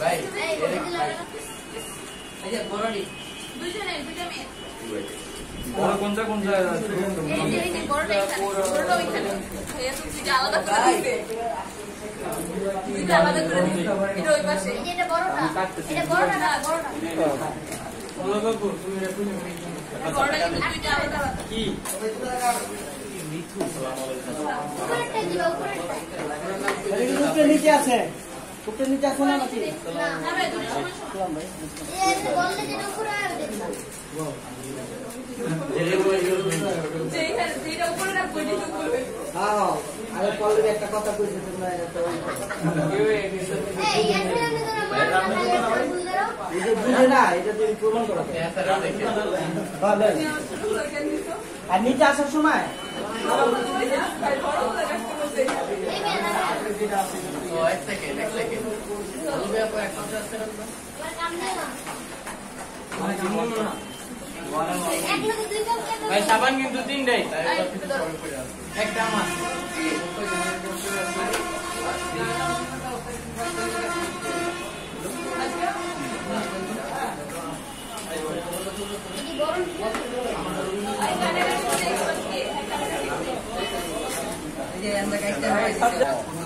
ভাই এই যে বড়ডি কোনটা আছে এই যে এই যে বড়টা এখানে। বড়টা ওইখানে। ভাইয়া তো আলাদা করে দিছে দুইটা আলাদা করে দিছে এটা ওই পাশে। এটা বড়টা। এটা বড়টা না বড়টা। বড়টা কিন্তু দুইটা আলাদা। আলাদা কি উপরেরটা দিবা উপরেরটা? এটা নিচে আছে? উপরে নিচে আছে না নাকি? আর হ্যাঁ পল্লবী একটা কথা কইছে তোমরা না, এটা তুমি প্রমাণ করো। দিছো আর নিচে আসার সময়? এক সেকেন্ড এক সেকেন্ড বলবে আপু এক কাপ কেন ভাই সাবান কিন্তু তিনটাই। একটা আমার এই যে আমরা হয়ে